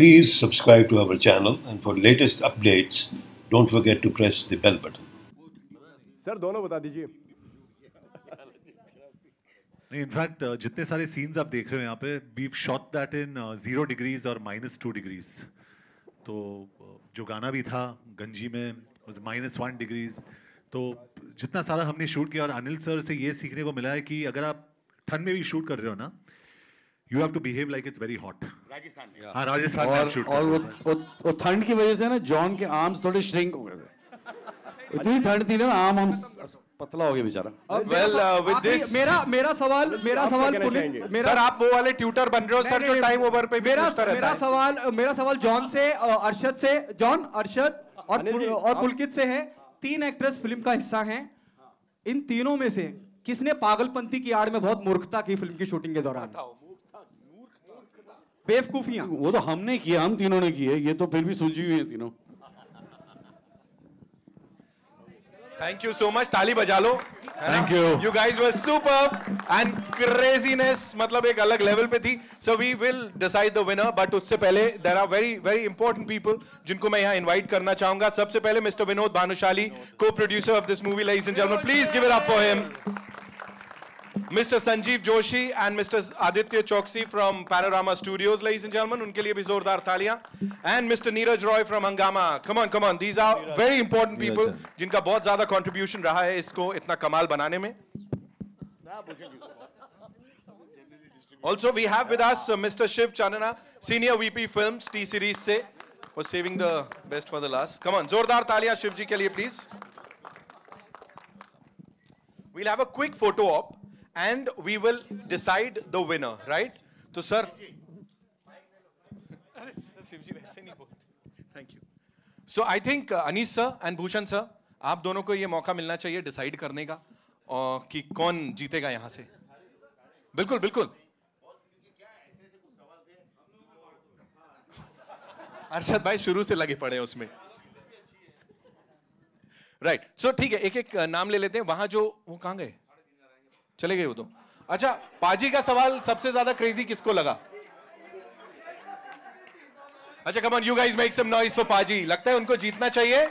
Please subscribe to our channel and for latest updates, don't forget to press the bell button. Sir दोनों बता दीजिए। नहीं in fact जितने सारे सीन्स आप देख रहे हो यहाँ पे we shot that in zero degrees और माइनस टू डिग्रीज तो uh, जो गाना भी था गंजी में वाज माइनस वन डिग्रीज तो जितना सारा हमने शूट किया और अनिल सर से ये सीखने को मिला है कि अगर आप ठंड में भी शूट कर रहे हो ना you have to behave like it's very hot Rajasthan हाँ राजस्थान और और वो, वो, वो ठंड की वजह से ना जॉन के आर्म्स थोड़े श्रिंक हो गए थे। इतनी ठंड थी ना आर्म हम पतला हो गया बेचारा। Well, with आखिरी- this- मेरा मेरा सवाल मेरा सवाल पुनीत मेरा सर आप वो वाले ट्यूटर बन रहे हो सर जो टाइम ओवर पे मेरा मेरा सवाल मेरा सवाल जॉन से अरशद से जॉन अरशद और और पुलकित से है। तीन एक्ट्रेस फ़िल्म का हिस्सा हैं। इन तीनों में से किसने पागलपंती की आड़ में बहुत मूर्खता की फ़िल्म की शूटिंग के दौरान? बेवकूफियाँ। वो तो हमने किया हम तीनों ने किए ये तो फिर भी सुलझी हुई है तीनों। थैंक यू सो मच ताली बजा लो Thank you. You guys were super and craziness मतलब एक अलग लेवल पे थी। So we will decide the winner but उससे पहले there are very very important people जिनको मैं यहाँ इनवाइट करना चाहूँगा। सबसे पहले मिस्टर विनोद भानुशाली को producer of this movie ladies and gentlemen please give it up for him Mr. Sanjeev Joshi and Mr. Aditya Choksi from Panorama Studios, ladies and gentlemen. उनके लिए भी जोरदार तालियां. And Mr. Neeraj Roy from Hangama. Come on, come on. These are very important people जिनका बहुत ज्यादा contribution रहा है इसको इतना कमाल बनाने में. Also, we have with us uh, Mr. Shiv Chanana, Senior VP Films, T Series से. Was saving the best for the last. Come on, जोरदार तालियां शिव जी के लिए please. We'll have a quick photo op and we will decide the winner, right? तो sir Shiv ji वैसे नहीं बोलते thank you so I think Anees sir and Bhushan sir आप दोनों को ये मौका मिलना चाहिए डिसाइड करने का और कि कौन जीतेगा यहाँ से। बिल्कुल बिल्कुल। अरशद भाई शुरू से लगे पड़े हैं उसमें। राइट सो ठीक है एक एक नाम ले लेते हैं। वहाँ जो वो कहाँ गए? चले गए वो तो। अच्छा पाजी का सवाल सबसे ज़्यादा क्रेजी किसको लगा? अच्छा come on you guys make some noise for पाजी। लगता है उनको जीतना चाहिए।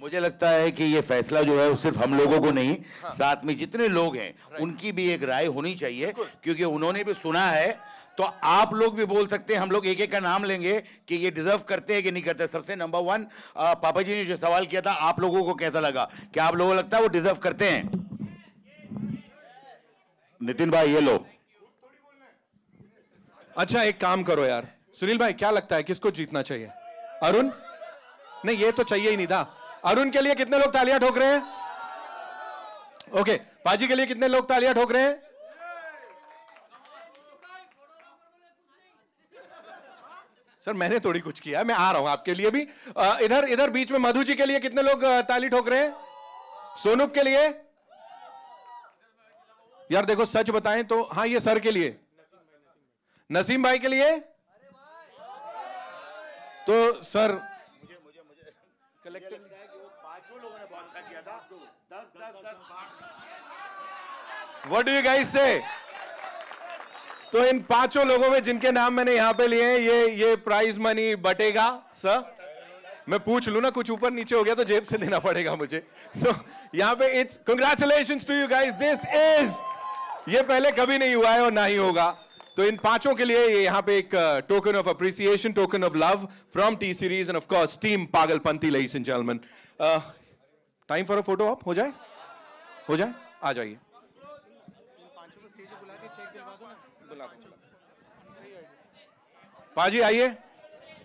मुझे लगता है कि ये फैसला जो है वो सिर्फ़ हम लोगों को नहीं हाँ। साथ में जितने लोग हैं उनकी भी एक राय होनी चाहिए क्योंकि उन्होंने भी सुना है तो आप लोग भी बोल सकते हैं हम लोग एक एक का नाम लेंगे कि ये डिजर्व करते हैं कि नहीं करते सबसे नंबर वन पापा जी ने जो सवाल किया था आप लोगों को कैसा लगा? क्या आप लोगों को लगता है वो डिजर्व करते हैं? नितिन भाई ये लो। अच्छा एक काम करो यार। सुनील भाई क्या लगता है किसको जीतना चाहिए? अरुण? नहीं ये तो चाहिए ही नहीं था। अरुण के लिए कितने लोग तालियाँ ठोक रहे हैं? ओके पाजी के लिए कितने लोग तालियाँ ठोक रहे हैं? सर मैंने थोड़ी कुछ किया मैं आ रहा हूँ आपके लिए भी। इधर इधर बीच में मधु जी के लिए कितने लोग ताली ठोक रहे हैं? सोनुप के लिए? यार देखो सच बताएँ तो हाँ ये सर के लिए। नसीम भाई के लिए? तो sir What do you guys say? तो इन पाँचों लोगों में जिनके नाम मैंने यहाँ पे लिए हैं, ये ये प्राइज मनी बटेगा सर मैं पूछ लू ना, कुछ ऊपर नीचे हो गया तो जेब से देना पड़ेगा मुझे। तो यहाँ पे it's congratulation to you guys this is ये पहले कभी नहीं हुआ है और ना ही होगा। तो इन पाँचों के लिए ये यहाँ पे एक token of appreciation token of love from T Series and of course team Pagalpanti ladies and gentlemen time for a photo op हो जाए? हो जाए? आ जाइए। पाजी, आइए।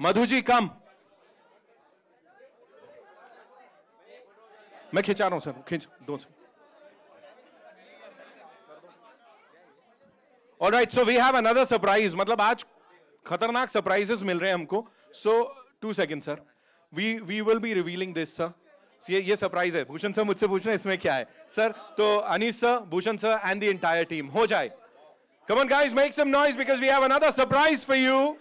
मधु जी कम मैं खिंचा रहा हूँ, सर। खिंच, दो से। Alright so we have another surprise मतलब आज खतरनाक सरप्राइजेस मिल रहे हैं हमको। So two second sir we we will be revealing this sir ये ये सरप्राइज़ है भूषण सर मुझसे पूछ रहे हैं इसमें क्या है सर तो Anees sir Bhushan sir and the entire team हो जाए Come on, guys, make some noise because we have another surprise for you.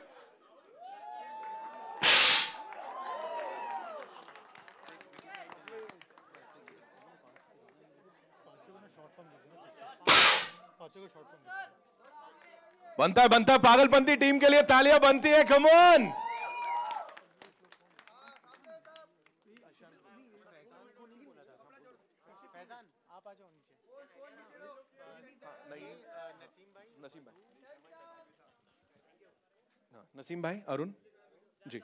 बनता है बनता है। पागलपंती टीम के लिए तालियाँ बनती है। कमोन नसीम भाई अरुण। जी।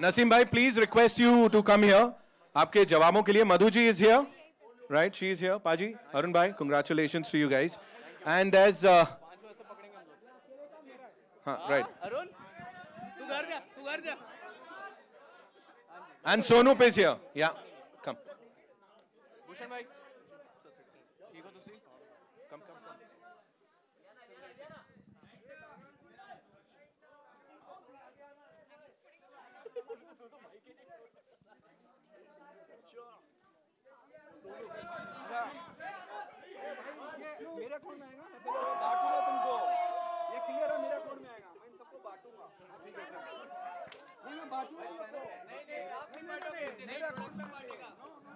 नसीम भाई please request you to come here आपके जवाबों के लिए Madhu ji is here right she is here पाजी अरुण भाई congratulation to you guys and as हाँ राइट अरुण तू घर जा तू घर जा। एंड सोनू इज़ हियर या भूषण भाई ठीक हो तुसी? कम कम कम मेरे अकाउंट में आएगा मैं पहले बांटूँगा तुमको। ये क्लियर है मेरे अकाउंट में आएगा। मैं इन सबको बांटूँगा। नहीं मैं बांटूँगा।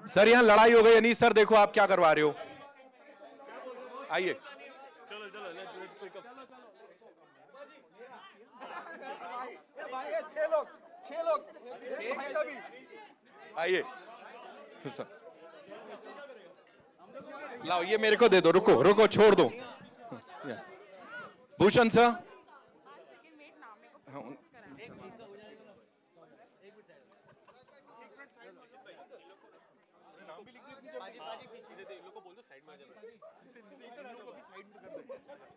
सर यहाँ लड़ाई हो गई। अनीस सर देखो आप क्या करवा रहे हो। आइए। भाई ये मेरे को दे दो। रुको रुको छोड़ दो। भूषण सर। लाओ ये मेरे को दे दो रुको रुको छोड़ दो या। भूषण सर हाँ, उन-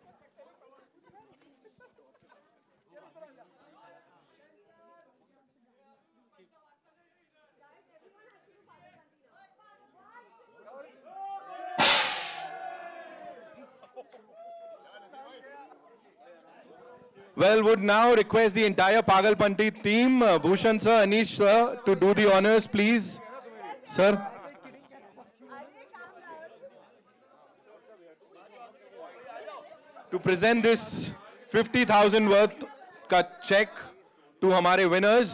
Well, would now request the entire Pagalpanti team, uh, Bhushan sir, Anish sir, to do the honors, please. Sir. To present this 50,000 worth का चेक टू हमारे विनर्स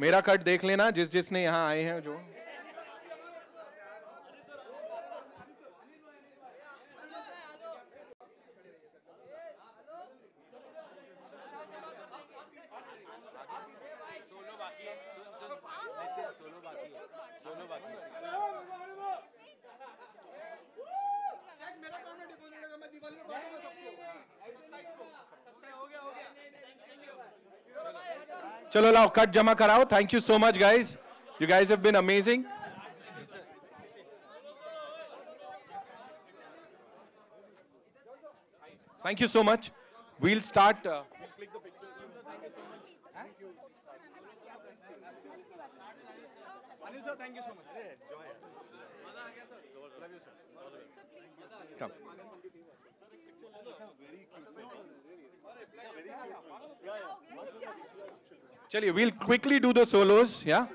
मेरा कट देख लेना जिस जिसने यहाँ आए हैं जो चलो लाओ कट जमा कराओ. Thank you so much guys you guys have been amazing thank you so much we'll start Anil sir thank you so much Come. Chaliye, we'll quickly do the solos, yeah?